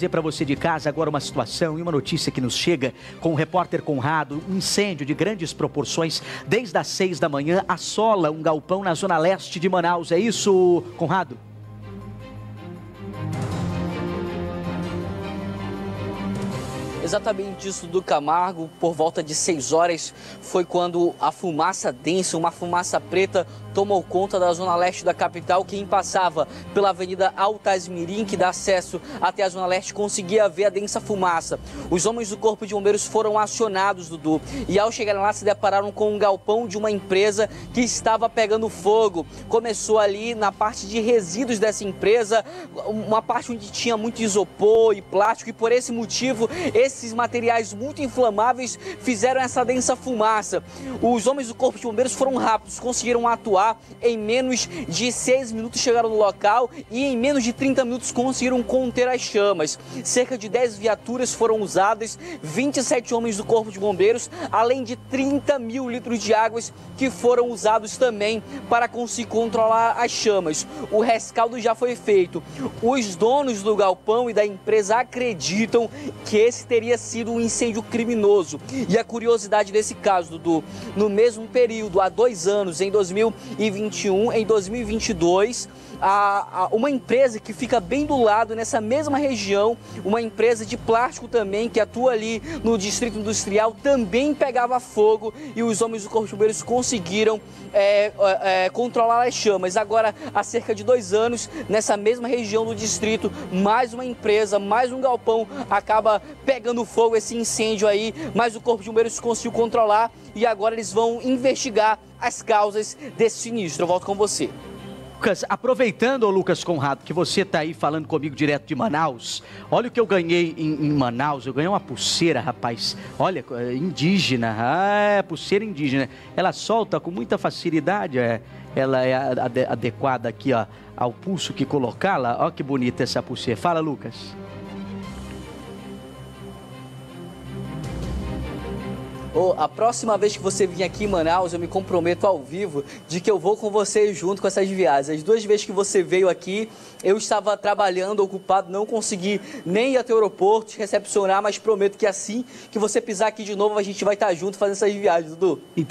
dizer para você de casa agora uma situação e uma notícia que nos chega com o repórter Conrado. Um incêndio de grandes proporções desde as seis da manhã assola um galpão na zona leste de Manaus. É isso, Conrado? Exatamente isso do Camargo, por volta de 6 horas, foi quando a fumaça densa, uma fumaça preta, tomou conta da zona leste da capital. Quem passava pela Avenida Altas Mirim, que dá acesso até a zona leste, conseguia ver a densa fumaça. Os homens do Corpo de Bombeiros foram acionados, Dudu, e ao chegarem lá se depararam com um galpão de uma empresa que estava pegando fogo. Começou ali na parte de resíduos dessa empresa, uma parte onde tinha muito isopor e plástico, e por esse motivo, esses materiais muito inflamáveis fizeram essa densa fumaça. Os homens do Corpo de Bombeiros foram rápidos, conseguiram atuar em menos de 6 minutos, chegaram no local e em menos de 30 minutos conseguiram conter as chamas. Cerca de 10 viaturas foram usadas, 27 homens do Corpo de Bombeiros, além de 30 mil litros de águas que foram usados também para conseguir controlar as chamas. O rescaldo já foi feito. Os donos do galpão e da empresa acreditam que esse teria sido um incêndio criminoso. E a curiosidade desse caso, Dudu, no mesmo período, há dois anos, em 2021, em 2022, a, a, uma empresa que fica bem do lado, nessa mesma região, uma empresa de plástico também, que atua ali no distrito industrial, também pegava fogo e os homens do Corpo de Bombeiros conseguiram é, é, controlar as chamas. Agora, há cerca de dois anos, nessa mesma região do distrito, mais uma empresa, mais um galpão acaba pegando fogo esse incêndio aí, mas o Corpo de Bombeiros conseguiu controlar e agora eles vão investigar as causas desse sinistro. Eu volto com você. Lucas, aproveitando, Lucas Conrado, que você está aí falando comigo direto de Manaus, olha o que eu ganhei em, em Manaus. Eu ganhei uma pulseira, rapaz. Olha, é, indígena. Ah, é, pulseira indígena. Ela solta com muita facilidade. É, ela é adequada aqui ó, ao pulso que colocá-la. Olha que bonita essa pulseira. Fala, Lucas. Oh, a próxima vez que você vir aqui em Manaus, eu me comprometo ao vivo de que eu vou com você junto com essas viagens. As duas vezes que você veio aqui, eu estava trabalhando, ocupado, não consegui nem ir até o aeroporto te recepcionar, mas prometo que assim que você pisar aqui de novo, a gente vai estar junto fazendo essas viagens, Dudu. Então